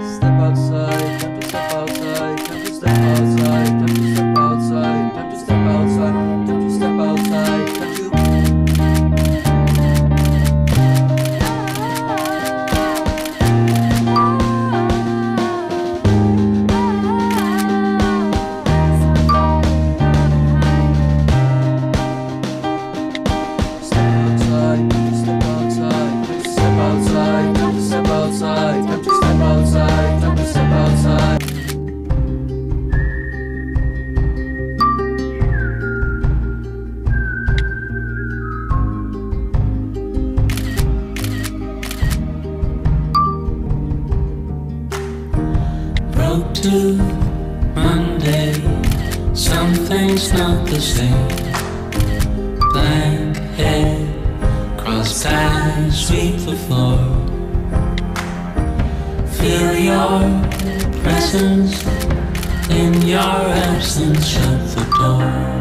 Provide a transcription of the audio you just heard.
Step outside, to Monday. Something's not the same. Blank head, crossed eyes, sweep the floor. Feel your presence in your absence, shut the door.